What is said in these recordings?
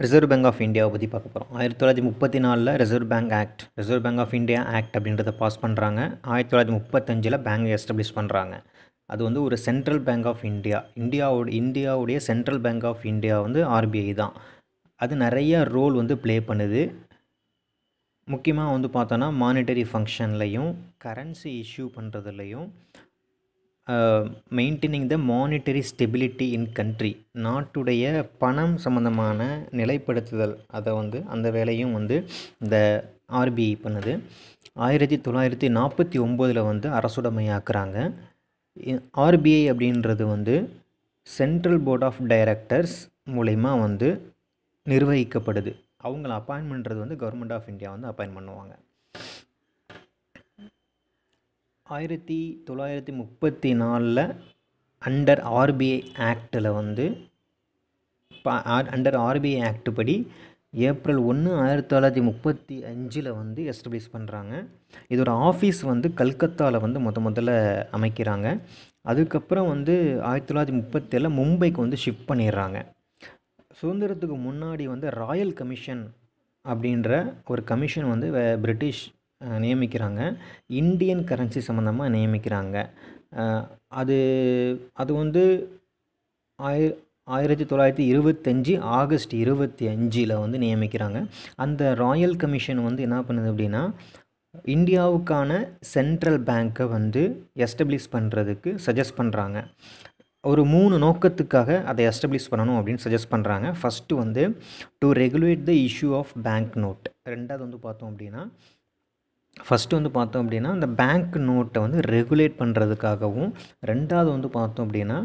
Reserve bank of இந்தியாவை பற்றி பார்க்க போகிறோம் ஆயிரத்தி தொள்ளாயிரத்தி முப்பத்தி நாலில் reserve bank act reserve bank of India act அப்படின்றத பாஸ் பண்ணுறாங்க ஆயிரத்தி தொள்ளாயிரத்தி முப்பத்தஞ்சில் பேங்க் எஸ்டாப்ளிஷ் பண்ணுறாங்க அது வந்து ஒரு சென்ட்ரல் பேங்க் ஆஃப் இந்தியா இந்தியாவோட இந்தியாவுடைய சென்ட்ரல் பேங்க் ஆஃப் இந்தியா வந்து ஆர்பிஐ தான். அது நிறைய ரோல் வந்து ப்ளே பண்ணுது. முக்கியமாக வந்து பார்த்தோன்னா மானிட்டரி ஃபங்க்ஷன்லையும் currency issue பண்ணுறதுலையும் maintaining the monetary stability in country நாட்டுடைய பணம் சம்மந்தமான நிலைப்படுத்துதல் அதை வந்து அந்த வேலையும் வந்து இந்த ஆர்பிஐ பண்ணுது. ஆயிரத்தி தொள்ளாயிரத்தி நாற்பத்தி ஒம்போதில் வந்து அரசுடைமையாக்குறாங்க. ஆர்பிஐ அப்படின்றது வந்து சென்ட்ரல் போர்ட் ஆஃப் டைரக்டர்ஸ் மூலயமா வந்து நிர்வகிக்கப்படுது. அவங்கள அப்பாயின்ட் பண்ணுறது வந்து கவர்மெண்ட் ஆஃப் இந்தியா வந்து அப்பாயின் பண்ணுவாங்க. ஆயிரத்தி தொள்ளாயிரத்தி முப்பத்தி நாலில் அண்டர் ஆர்பிஐ ஆக்டில் வந்து அண்டர் ஆர்பிஐ ஆக்ட் படி ஏப்ரல் ஒன்று ஆயிரத்தி தொள்ளாயிரத்தி முப்பத்தி அஞ்சில் வந்து எஸ்டப்ளிஷ் பண்ணுறாங்க இதோட ஆஃபீஸ் வந்து கல்கத்தாவில் வந்து முத முதல்ல அமைக்கிறாங்க. அதுக்கப்புறம் வந்து ஆயிரத்தி தொள்ளாயிரத்தி முப்பத்தேழில் மும்பைக்கு வந்து ஷிஃப்ட் பண்ணிடுறாங்க. சுதந்திரத்துக்கு முன்னாடி வந்து ராயல் கமிஷன் அப்படின்ற ஒரு கமிஷன் வந்து பிரிட்டிஷ் நியமிக்கிறாங்க. இந்தியன் கரன்சி சம்மந்தமாக நியமிக்கிறாங்க. அது அது வந்து ஆயி ஆயிரத்தி தொள்ளாயிரத்தி இருபத்தஞ்சி ஆகஸ்ட் இருபத்தி அஞ்சில் வந்து நியமிக்கிறாங்க. அந்த ராயல் கமிஷன் வந்து என்ன பண்ணுது அப்படின்னா இந்தியாவுக்கான சென்ட்ரல் பேங்க்கை வந்து எஸ்டப்ளிஷ் பண்ணுறதுக்கு சஜஸ்ட் பண்ணுறாங்க ஒரு மூணு நோக்கத்துக்காக அதை எஸ்டப்ளிஷ் பண்ணணும் அப்படின்னு சஜஸ்ட் பண்ணுறாங்க ஃபஸ்ட்டு வந்து to regulate the issue of bank note ரெண்டாவது வந்து பார்த்தோம் அப்படின்னா ஃபஸ்ட்டு வந்து பார்த்தோம் அப்படின்னா அந்த பேங்க் நோட்டை வந்து ரெகுலேட் பண்ணுறதுக்காகவும் ரெண்டாவது வந்து பார்த்தோம் அப்படின்னா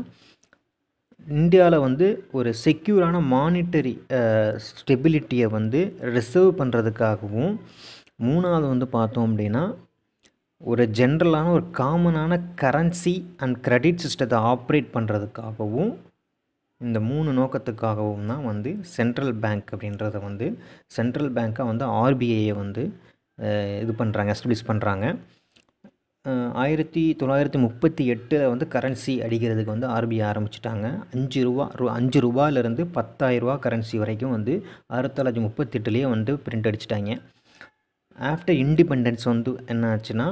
இந்தியாவில் வந்து ஒரு செக்யூரான மானிட்டரி ஸ்டெபிலிட்டியை வந்து ரிசர்வ் பண்ணுறதுக்காகவும் மூணாவது வந்து பார்த்தோம் அப்படின்னா ஒரு ஜென்ரலான ஒரு காமனான கரன்சி அண்ட் கிரெடிட் சிஸ்டத்தை ஆப்ரேட் பண்ணுறதுக்காகவும் இந்த மூணு நோக்கத்துக்காகவும் தான் வந்து சென்ட்ரல் பேங்க் அப்படின்றத வந்து சென்ட்ரல் பேங்க்காக வந்து ஆர்பிஐயை வந்து இது பண்ணுறாங்க எஸ்டப்ளிஷ் பண்ணுறாங்க ஆயிரத்தி தொள்ளாயிரத்தி முப்பத்தி எட்டில் வந்து கரன்சி அடிக்கிறதுக்கு வந்து ஆர்பிஐ ஆரம்பிச்சிட்டாங்க. அஞ்சு ரூபா ரூ அஞ்சு ரூபாயிலேருந்து பத்தாயிரரூபா கரன்சி வரைக்கும் வந்து ஆயிரத்தி தொள்ளாயிரத்தி முப்பத்தெட்டுலேயே வந்து பிரிண்ட் அடிச்சிட்டாங்க. ஆஃப்டர் இண்டிபெண்டன்ஸ் வந்து என்ன ஆச்சுன்னா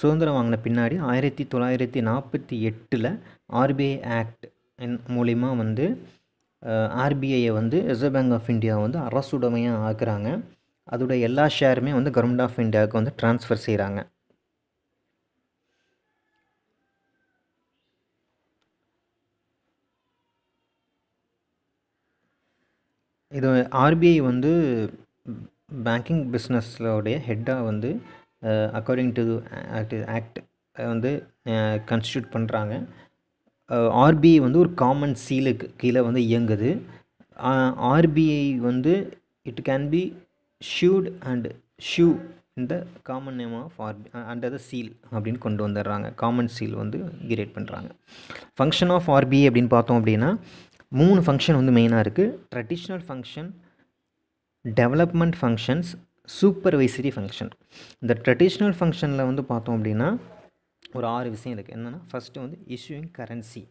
சுதந்திரம் வாங்கின பின்னாடி ஆயிரத்தி தொள்ளாயிரத்தி நாற்பத்தி எட்டில் ஆர்பிஐ ஆக்ட் மூலிமா வந்து ஆர்பிஐயை வந்து ரிசர்வ் பேங்க் ஆஃப் இந்தியா வந்து அரசுடைமையாக ஆக்குறாங்க. அதோட எல்லா ஷேருமே வந்து கவர்மெண்ட் ஆஃப் இந்தியாவுக்கு வந்து ட்ரான்ஸ்ஃபர் செய்கிறாங்க இது ஆர்பிஐ வந்து பேங்கிங் பிஸ்னஸோடைய ஹெட்டாக வந்து அக்கார்டிங் டு ஆக்ட் ஆக்ட் வந்து கன்ஸ்டியூட் பண்ணுறாங்க ஆர்பிஐ வந்து ஒரு காமன் சீலுக்கு கீழே வந்து இயங்குது. ஆர்பிஐ வந்து it can be sued and sue இந்த common name of RB under the seal அப்படின்னு கொண்டு வந்துடுறாங்க. காமன் சீல் வந்து கிரியேட் பண்ணுறாங்க ஃபங்க்ஷன் ஆஃப் ஆர்பிஐ அப்படின்னு பார்த்தோம் அப்படின்னா மூணு ஃபங்க்ஷன் வந்து மெயினாக இருக்குது traditional function development functions supervisory function இந்த ட்ரெடிஷ்னல் ஃபங்க்ஷனில் வந்து பார்த்தோம் அப்படின்னா ஒரு ஆறு விஷயம் இருக்குது என்னென்னா ஃபஸ்ட்டு வந்து issuing currency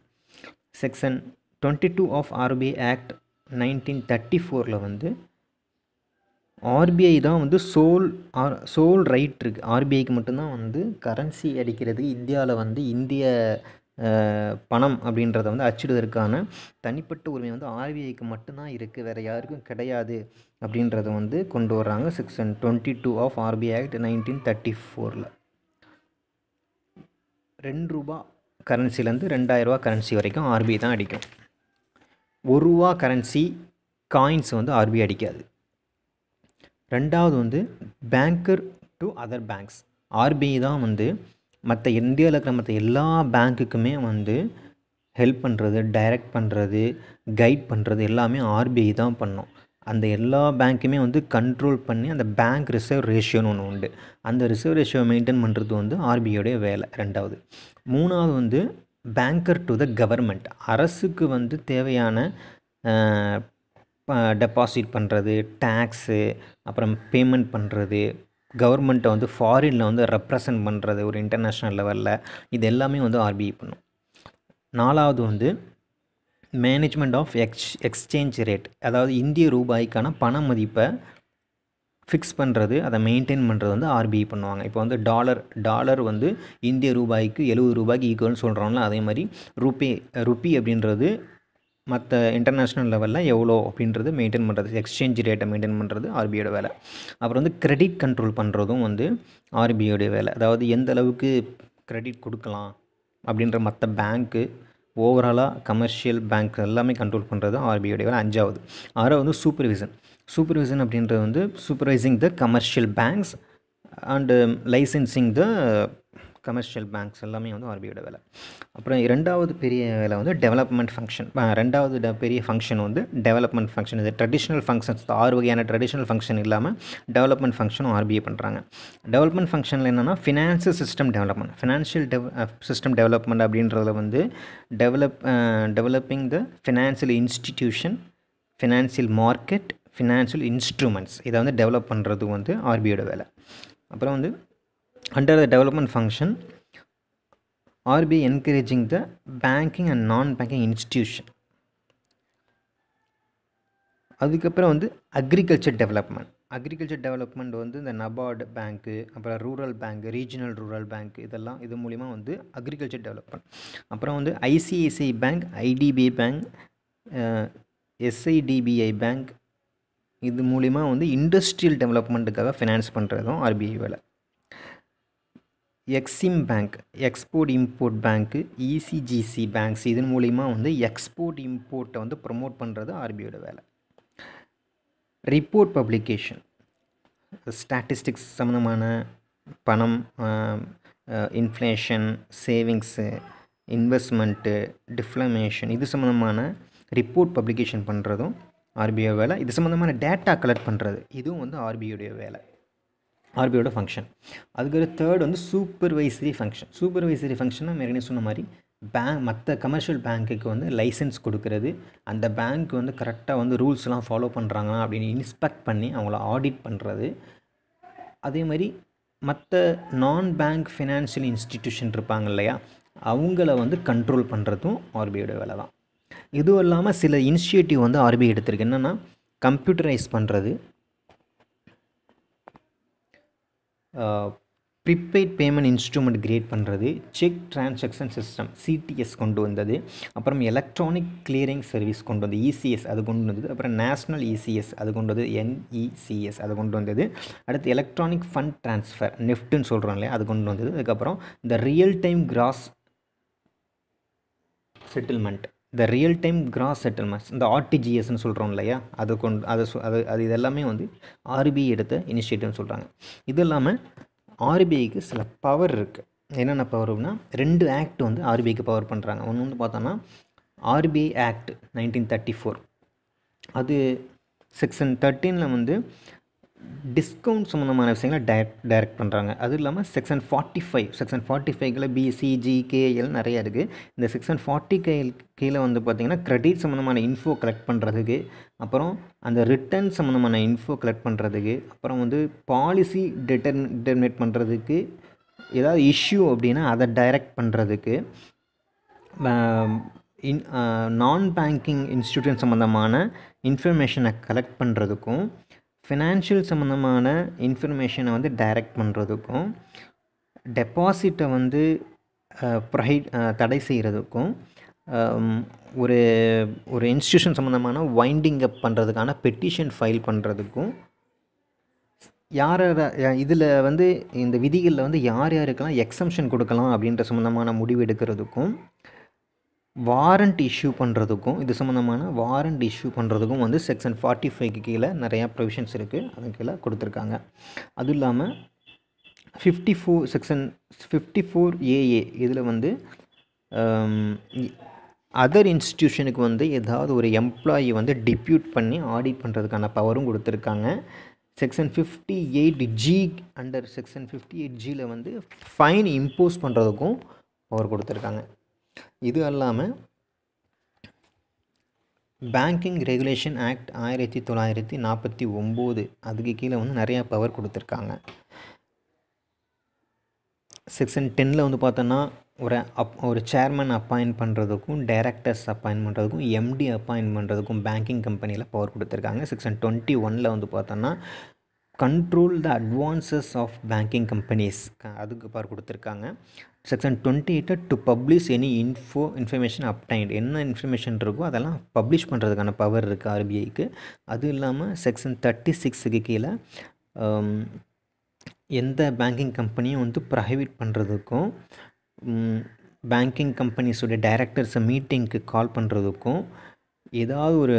section twenty two of RBI act nineteen thirty ஃபோரில் வந்து ஆர்பிஐ தான் வந்து சோல் ஆர் சோல் ரைட் இருக்குது ஆர்பிஐக்கு மட்டும்தான் வந்து கரன்சி அடிக்கிறது இந்தியாவில் வந்து இந்திய பணம் அப்படின்றத வந்து அச்சிடுவதற்கான தனிப்பட்ட உரிமை வந்து ஆர்பிஐக்கு மட்டும்தான் இருக்குது வேறு யாருக்கும் கிடையாது அப்படின்றத வந்து கொண்டு வர்றாங்க section twenty two of RBI act nineteen thirty ஃபோரில் ரெண்டு ரூபா கரன்சிலேருந்து ரெண்டாயிரரூபா கரன்சி வரைக்கும் ஆர்பிஐ தான் அடிக்கும். ஒரு ரூபா கரன்சி காயின்ஸ் வந்து ஆர்பிஐ அடிக்காது. ரெண்டாவது வந்து banker to other banks RBI தான் வந்து மற்ற இந்தியாவில் இருக்கிற மற்ற எல்லா பேங்க்குக்குமே வந்து ஹெல்ப் பண்ணுறது டைரக்ட் பண்ணுறது கைட் பண்ணுறது எல்லாமே ஆர்பிஐ தான் பண்ணோம். அந்த எல்லா பேங்க்குமே வந்து கண்ட்ரோல் பண்ணி அந்த பேங்க் ரிசர்வ் ரேஷியோன்னு ஒன்று உண்டு. அந்த ரிசர்வ் ரேஷியோ மெயின்டைன் பண்ணுறது வந்து ஆர்பிஐயோடைய வேலை ரெண்டாவது. மூணாவது வந்து பேங்கர் டு த கவர்மெண்ட் அரசுக்கு வந்து தேவையான டெபாசிட் பண்ணுறது டேக்ஸு அப்புறம் பேமெண்ட் பண்ணுறது கவர்மெண்ட்டை வந்து ஃபாரினில் வந்து ரெப்ரசன்ட் பண்ணுறது ஒரு இன்டர்நேஷ்னல் லெவலில் இது எல்லாமே வந்து ஆர்பிஐ பண்ணும். நாலாவது வந்து management of ex exchange rate அதாவது இந்திய ரூபாய்க்கான பண மதிப்பை ஃபிக்ஸ் பண்ணுறது அதை மெயின்டைன் பண்ணுறது வந்து ஆர்பிஐ பண்ணுவாங்க. இப்போ வந்து டாலர் டாலர் வந்து இந்திய ரூபாய்க்கு எழுபது ரூபாய்க்கு ஈக்குவல்னு சொல்கிறோம்ல அதே மாதிரி ருபி ருப்பி அப்படின்றது மற்ற இன்டர்நேஷ்னல் லெவலில் எவ்வளோ அப்படின்றது மெயின்டைன் பண்ணுறது எக்ஸ்சேஞ்ச் ரேட்டை மெயின்டைன் பண்ணுறது ஆர்பிஐயோட வேலை. அப்புறம் வந்து கிரெடிட் கண்ட்ரோல் பண்ணுறதும் வந்து ஆர்பிஐயோடைய வேலை. அதாவது எந்த அளவுக்கு கிரெடிட் கொடுக்கலாம் அப்படின்ற மற்ற பேங்க்கு ஓவராலாக கமர்ஷியல் பேங்க் எல்லாமே கண்ட்ரோல் பண்ணுறது ஆர்பிஐயோடைய வேலை. அஞ்சாவது. ஆறாவது வந்து சூப்பர்விஷன் சூப்பர்விஷன் அப்படின்றது வந்து supervising the commercial banks and licensing the commercial banks எல்லாமே வந்து ஆர்பிஐயோட வேலை. அப்புறம் இரண்டாவது பெரிய வேலை வந்து டெவலப்மெண்ட் ஃபங்க்ஷன் ரெண்டாவது பெரிய ஃபங்க்ஷன் வந்து டெவலப்மெண்ட் ஃபங்க்ஷன் இது ட்ரெடிஷ்னல் ஃபங்க்ஷன்ஸ் ஆறு வகையான ட்ரெடிஷ்னல் ஃபங்க்ஷன் இல்லாமல் டெவலப்மெண்ட் ஃபங்க்ஷனும் ஆர்பிஐ பண்ணுறாங்க டெவலப்மெண்ட் ஃபங்க்ஷனில் என்னென்னா financial system development financial dev system development அப்படின்றதுல வந்து develop developing the financial institution financial market financial instruments இதை வந்து டெவலப் பண்ணுறது வந்து ஆர்பிஐயோட வேலை. அப்புறம் வந்து under the development function RBI encouraging the banking and non banking institution. அதுக்கப்புறம் வந்து அக்ரிகல்ச்சர் டெவலப்மெண்ட் அக்ரிகல்ச்சர் டெவலப்மெண்ட் வந்து இந்த நபார்டு பேங்க்கு அப்புறம் rural bank regional rural bank இதெல்லாம் இது மூலிமா வந்து அக்ரிகல்ச்சர் டெவலப்மெண்ட் அப்புறம் வந்து ICICI bank IDBI bank SIDBI bank இது மூலிமா வந்து இண்டஸ்ட்ரியல் டெவலப்மெண்ட்டுக்காக ஃபினான்ஸ் பண்ணுறதும் ஆர்பிஐ வேலை. எக்ஸிம் பேங்க் எக்ஸ்போர்ட் இம்போர்ட் பேங்க்கு இசிஜிசி பேங்க்ஸ் இதன் மூலிமா வந்து எக்ஸ்போர்ட் இம்போர்ட்டை வந்து ப்ரொமோட் பண்ணுறது ஆர்பிஐயோட வேலை. ரிப்போர்ட் பப்ளிகேஷன் ஸ்டாட்டிஸ்டிக்ஸ் சம்மந்தமான பணம் இன்ஃப்ளேஷன் சேவிங்ஸு இன்வெஸ்ட்மெண்ட்டு டிஃப்ளமேஷன் இது சம்மந்தமான ரிப்போர்ட் பப்ளிகேஷன் பண்ணுறதும் ஆர்பிஐ வேலை. இது சம்மந்தமான டேட்டா கலெக்ட் பண்ணுறது இதுவும் வந்து ஆர்பிஐடைய வேலை. ஆர்பிஐயோட ஃபங்க்ஷன் அதுக்கு தேர்ட் வந்து சூப்பர்வைசரி ஃபங்க்ஷன் சூப்பர்வைசரி ஃபங்க்ஷன்னா ஏற்கனவே சொன்ன மாதிரி பேங்க் மற்ற கமர்ஷியல் பேங்க்குக்கு வந்து லைசன்ஸ் கொடுக்கறது. அந்த பேங்க் வந்து கரெக்டாக வந்து ரூல்ஸ்லாம் ஃபாலோ பண்ணுறாங்களா அப்படின்னு இன்ஸ்பெக்ட் பண்ணி அவங்கள ஆடிட் பண்ணுறது அதே மாதிரி மற்ற நான் பேங்க் ஃபினான்ஷியல் இன்ஸ்டிடியூஷன் இருப்பாங்க இல்லையா அவங்கள வந்து கண்ட்ரோல் பண்ணுறதும் ஆர்பிஐயோட வேலை தான். இதுவும் இல்லாமல் சில இனிஷியேட்டிவ் வந்து ஆர்பிஐ எடுத்திருக்கு. என்னென்னா கம்ப்யூட்டரைஸ் பண்ணுறது ப்ரிபெய்ட் பேமெண்ட் இன்ஸ்ட்ருமெண்ட் கிரியேட் பண்ணுறது செக் டிரான்சாக்ஷன் சிஸ்டம் சிடிஎஸ் கொண்டு வந்தது அப்புறம் எலக்ட்ரானிக் கிளியரிங் சர்வீஸ் கொண்டு வந்தது இசிஎஸ் அது கொண்டு வந்தது அப்புறம் நேஷ்னல் இசிஎஸ் அது கொண்டு வந்தது என்இசிஎஸ் அது கொண்டு வந்தது அடுத்து எலக்ட்ரானிக் ஃபண்ட் ட்ரான்ஸ்ஃபர் நெஃப்ட்டுன்னு சொல்கிறோம் இல்லையா அது கொண்டு வந்தது அதுக்கப்புறம் இந்த ரியல் டைம் கிராஸ் செட்டில்மெண்ட் இந்த ரியல் டைம் கிராஸ் செட்டில்மெண்ட்ஸ் இந்த ஆர்டிஜிஎஸ்ன்னு சொல்கிறோம் இல்லையா? அது கொண்டு அதை அது அது இதெல்லாமே வந்து ஆர்பிஐ எடுத்த இனிஷியேட்டிவ்னு சொல்கிறாங்க இது இல்லாமல் ஆர்பிஐக்கு சில பவர் இருக்குது என்னென்ன பவர்னா ரெண்டு ஆக்ட் வந்து ஆர்பிஐக்கு பவர் பண்ணுறாங்க ஒன்று வந்து பார்த்தோன்னா RBI act nineteen thirty four அது செக்ஷன் தேர்ட்டீனில் வந்து டிஸ்கவுண்ட் சம்மந்தமான விஷயங்களை டைரக்ட் டைரக்ட் பண்ணுறாங்க அதுவும் இல்லாமல் section forty five section forty ஃபைவ்ல பிசி ஜிகேஎல் நிறையா இருக்குது இந்த செக்ஷன் ஃபார்ட்டி கேஎல் கீழே வந்து பார்த்திங்கன்னா கிரெடிட் சம்மந்தமான இன்ஃபோ கலெக்ட் பண்ணுறதுக்கு அப்புறம் அந்த ரிட்டர்ன் சம்மந்தமான இன்ஃபோ கலெக்ட் பண்ணுறதுக்கு அப்புறம் வந்து பாலிசி டிட்டர்ன் டிட்டர்மினேட் பண்ணுறதுக்கு ஏதாவது இஷ்யூ அப்படின்னா அதை டைரக்ட் பண்ணுறதுக்கு இன் நான் பேங்கிங் இன்ஸ்டியூஷன் சம்மந்தமான இன்ஃபர்மேஷனை கலெக்ட் பண்ணுறதுக்கும் ஃபினான்ஷியல் சம்மந்தமான இன்ஃபர்மேஷனை வந்து டைரக்ட் பண்ணுறதுக்கும் டெபாசிட்டை வந்து ப்ரொஹை தடை செய்கிறதுக்கும் ஒரு ஒரு இன்ஸ்டியூஷன் சம்மந்தமான வைண்டிங் அப் பண்ணுறதுக்கான பெட்டிஷன் ஃபைல் பண்ணுறதுக்கும் யார் இதில் வந்து இந்த விதிகளில் வந்து யார் யாருக்கெல்லாம் எக்ஸம்ஷன் கொடுக்கலாம் அப்படின்ற சம்மந்தமான முடிவு எடுக்கிறதுக்கும் வாரண்ட் இஷ்யூ பண்ணுறதுக்கும் இது சம்மந்தமான வாரண்ட் இஷ்யூ பண்ணுறதுக்கும் வந்து செக்ஷன் ஃபார்ட்டி ஃபைவ்க்கு கீழே நிறையா ப்ரொவிஷன்ஸ் இருக்குது அது கீழே கொடுத்துருக்காங்க. அதுவும் இல்லாமல் fifty four section fifty four AA இதில் வந்து um, அதர் இன்ஸ்டிடியூஷனுக்கு வந்து ஏதாவது ஒரு எம்ப்ளாயி வந்து டிப்யூட் பண்ணி ஆடிட் பண்ணுறதுக்கான பவரும் கொடுத்துருக்காங்க. Section fifty eight G under section fifty eight ஜியில் வந்து ஃபைன் இம்போஸ் பண்ணுறதுக்கும் பவர் கொடுத்துருக்காங்க. இது அல்லாமல் பேங்கிங் ரெகுலேஷன் ஆக்ட் ஆயிரத்தி தொள்ளாயிரத்தி நாற்பத்தி ஒம்பது அதுக்கு கீழே வந்து நிறையா பவர் கொடுத்துருக்காங்க. செக்ஷன் டென்னில் வந்து பார்த்தோன்னா ஒரு அப் ஒரு சேர்மன் அப்பாயின் பண்ணுறதுக்கும் டைரக்டர்ஸ் அப்பாயின் பண்ணுறதுக்கும் எம்டி அப்பாயின் பண்ணுறதுக்கும் பேங்கிங் கம்பெனியில் பவர் கொடுத்துருக்காங்க. செக்ஷன் டுவெண்ட்டி ஒனில் வந்து பார்த்தோன்னா control the advances of banking companies அதுக்கு பவர் கொடுத்துருக்காங்க. Section twenty எயிட்டை to publish any info information obtained என்ன இன்ஃபர்மேஷன் இருக்கோ அதெல்லாம் பப்ளிஷ் பண்ணுறதுக்கான பவர் இருக்குது ஆர்பிஐக்கு அதுவும் இல்லாமல் செக்ஷன் தேர்ட்டி சிக்ஸுக்கு கீழே எந்த பேங்கிங் கம்பெனியும் வந்து ப்ரைவேட் பண்ணுறதுக்கும் பேங்கிங் கம்பெனிஸோடைய டைரக்டர்ஸை மீட்டிங்க்கு கால் பண்ணுறதுக்கும் ஏதாவது ஒரு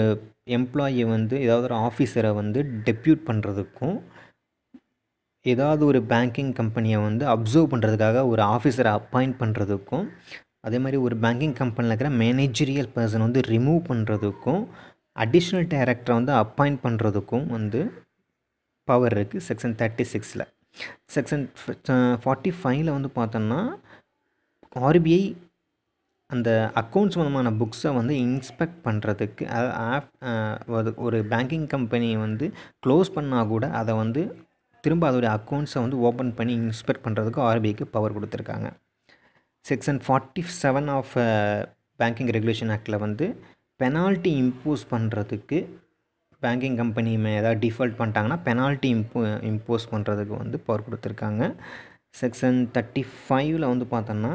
எம்ப்ளாயியை வந்து ஏதாவது ஒரு ஆஃபீஸரை வந்து டெப்யூட் பண்ணுறதுக்கும் ஏதாவது ஒரு பேங்கிங் கம்பெனியை வந்து அப்சர்வ் பண்ணுறதுக்காக ஒரு ஆஃபீஸரை அப்பாயிண்ட் பண்ணுறதுக்கும் அதே மாதிரி ஒரு பேங்கிங் கம்பெனியில் இருக்கிற மேனேஜரியல் பர்சன் வந்து ரிமூவ் பண்ணுறதுக்கும் அடிஷ்னல் டைரக்டரை வந்து அப்பாயிண்ட் பண்ணுறதுக்கும் வந்து பவர் இருக்குது செக்ஷன் தேர்ட்டி சிக்ஸில் செக்ஷன் ஃபார்ட்டி ஃபைவ்ல வந்து பார்த்தோன்னா ஆர்பிஐ அந்த அக்கௌண்ட்ஸ் சம்மந்தமான புக்ஸை வந்து இன்ஸ்பெக்ட் பண்ணுறதுக்கு ஆப் ஒரு பேங்கிங் கம்பெனியை வந்து க்ளோஸ் பண்ணால் கூட அதை வந்து திரும்ப அதோடைய அக்கௌண்ட்ஸை வந்து ஓப்பன் பண்ணி இன்ஸ்பெக்ட் பண்ணுறதுக்கு ஆர்பிஐக்கு பவர் கொடுத்துருக்காங்க. Section forty seven of banking regulation ஆக்டில் வந்து பெனால்ட்டி இம்போஸ் பண்ணுறதுக்கு பேங்கிங் கம்பெனி மே ஏதாவது டிஃபால்ட் பண்ணிட்டாங்கன்னா பெனால்ட்டி இம்போ இம்போஸ் பண்ணுறதுக்கு வந்து பவர் கொடுத்துருக்காங்க. செக்ஷன் தேர்ட்டி ஃபைவ்ல வந்து பார்த்தோன்னா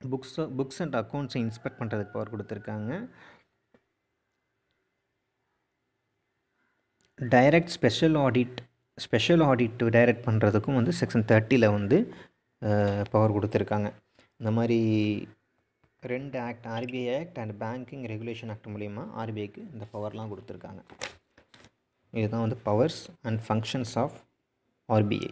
புக்ஸ் புக்ஸ் அண்ட் அக்கௌண்ட்ஸை இன்ஸ்பெக்ட் பண்ணுறதுக்கு பவர் கொடுத்துருக்காங்க. Direct special audit special audit direct பண்ணுறதுக்கும் வந்து செக்ஷன் தேர்ட்டியில் வந்து பவர் கொடுத்துருக்காங்க. இந்த மாதிரி ரெண்டு act RBI act and banking regulation act மூலிமா ஆர்பிஐக்கு இந்த பவர்லாம் கொடுத்துருக்காங்க. இதுதான் வந்து powers and functions of RBI